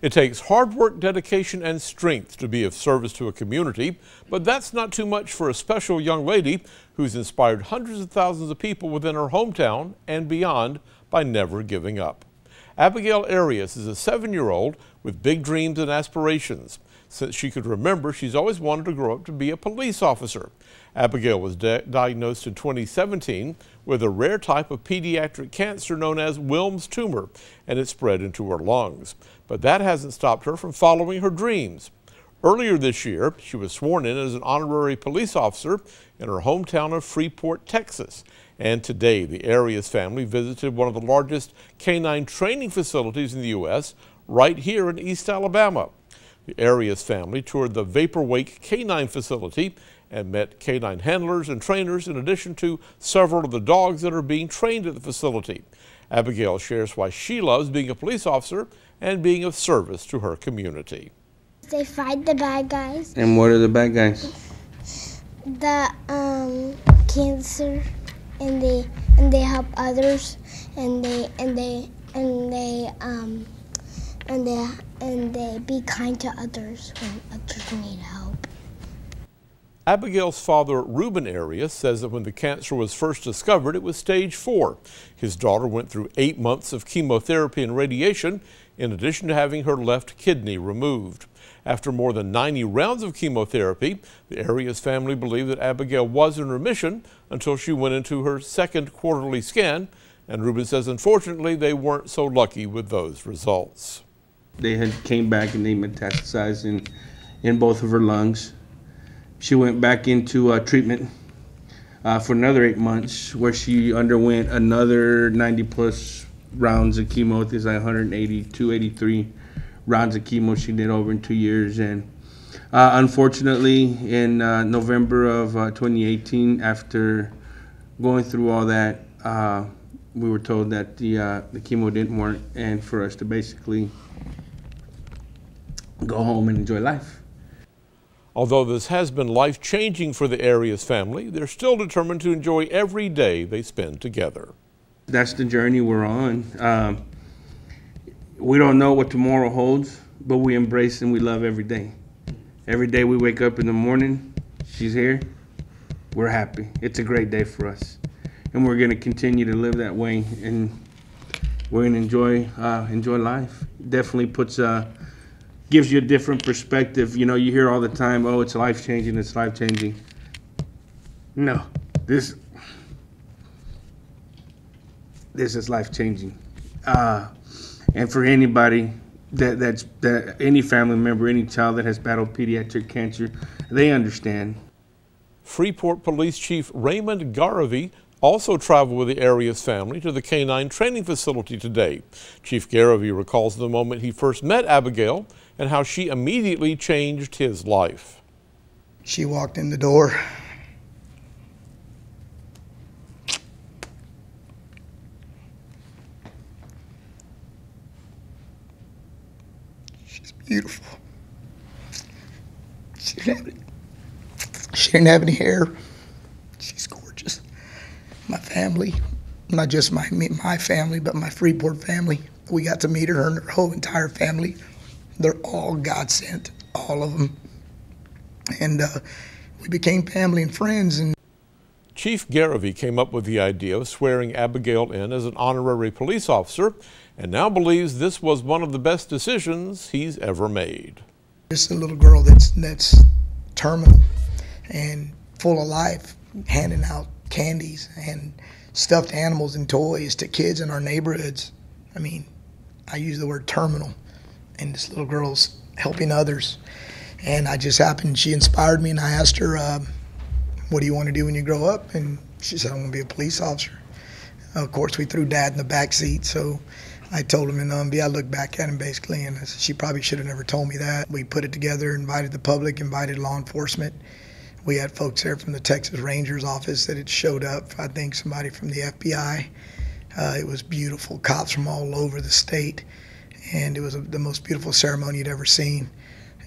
It takes hard work, dedication, and strength to be of service to a community, but that's not too much for a special young lady who's inspired hundreds of thousands of people within her hometown and beyond by never giving up. Abigail Arias is a seven-year-old with big dreams and aspirations. Since she could remember, she's always wanted to grow up to be a police officer. Abigail was diagnosed in 2017 with a rare type of pediatric cancer known as Wilms tumor, and it spread into her lungs. But that hasn't stopped her from following her dreams. Earlier this year, she was sworn in as an honorary police officer in her hometown of Freeport, Texas. And today, the Arias family visited one of the largest canine training facilities in the U.S. right here in East Alabama. The Arias family toured the Vapor Wake Canine Facility and met canine handlers and trainers in addition to several of the dogs that are being trained at the facility. Abigail shares why she loves being a police officer and being of service to her community. They fight the bad guys. And what are the bad guys? The um, cancer, and they and they help others, and they and they and they um, and they and they be kind to others when others need help. Abigail's father, Ruben Arias, says that when the cancer was first discovered, it was stage four. His daughter went through eight months of chemotherapy and radiation, in addition to having her left kidney removed. After more than 90 rounds of chemotherapy, the Arias family believed that Abigail was in remission until she went into her second quarterly scan. And Ruben says, unfortunately, they weren't so lucky with those results. They had came back and they metastasized in, in both of her lungs. She went back into uh, treatment uh, for another eight months, where she underwent another 90 plus rounds of chemo. It's like 180, 283 rounds of chemo she did over in two years. And uh, unfortunately, in uh, November of uh, 2018, after going through all that, uh, we were told that the the chemo didn't work, and for us to basically go home and enjoy life. Although this has been life changing for the Arias family, they're still determined to enjoy every day they spend together. That's the journey we're on. Um, we don't know what tomorrow holds, but we embrace and we love every day. Every day we wake up in the morning, she's here, we're happy. It's a great day for us. And we're going to continue to live that way and we're going to enjoy, uh, enjoy life. Definitely puts uh, gives you a different perspective. You know, you hear all the time, "Oh, it's life changing. It's life changing." No, this this is life changing, uh, and for anybody that that's that any family member, any child that has battled pediatric cancer, they understand. Freeport Police Chief Raymond Garivey also traveled with the Arias family to the canine training facility today. Chief Garivey recalls the moment he first met Abigail and how she immediately changed his life. She walked in the door. She's beautiful. She didn't, have any, she didn't have any hair. She's gorgeous. My family, not just my my family, but my Freeport family. We got to meet her and her whole entire family. They're all God sent, all of them. And uh, we became family and friends. And Chief Garivey came up with the idea of swearing Abigail in as an honorary police officer and now believes this was one of the best decisions he's ever made. This a little girl that's, that's terminal and full of life, handing out candies and stuffed animals and toys to kids in our neighborhoods. I mean, I use the word terminal and this little girl's helping others. And I just happened, she inspired me, and I asked her, uh, What do you want to do when you grow up? And she said, I want to be a police officer. Of course, we threw dad in the back seat, so I told him in Umbee, I looked back at him basically, and said, she probably should have never told me that. We put it together, invited the public, invited law enforcement. We had folks there from the Texas Rangers office that had showed up. I think somebody from the FBI. Uh, it was beautiful. Cops from all over the state and it was a, the most beautiful ceremony you'd ever seen.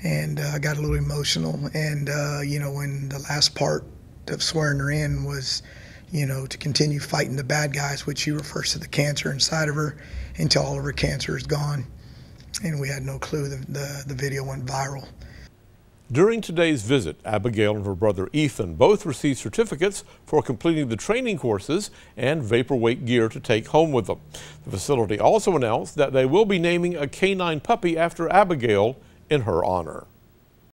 And uh, I got a little emotional. And uh, you know, when the last part of swearing her in was, you know, to continue fighting the bad guys, which she refers to the cancer inside of her, until all of her cancer is gone. and we had no clue the, the, the video went viral. During today's visit, Abigail and her brother Ethan both received certificates for completing the training courses and Vapor Wake gear to take home with them. The facility also announced that they will be naming a canine puppy after Abigail in her honor.